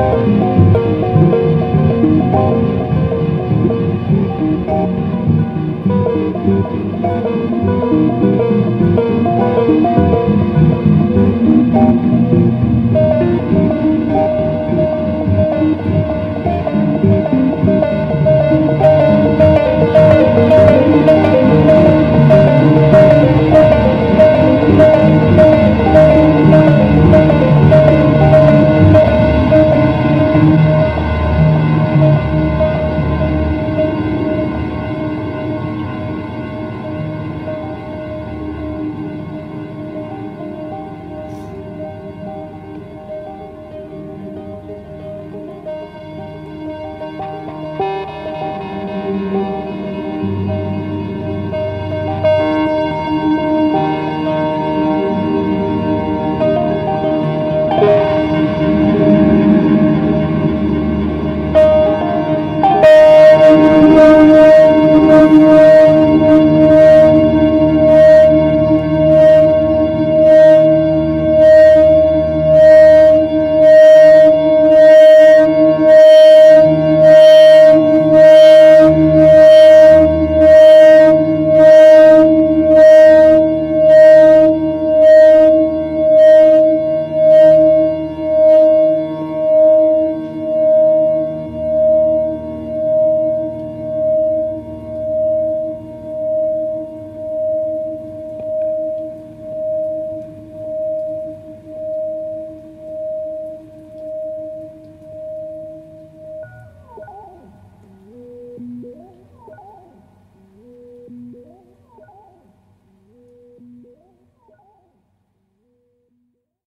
Música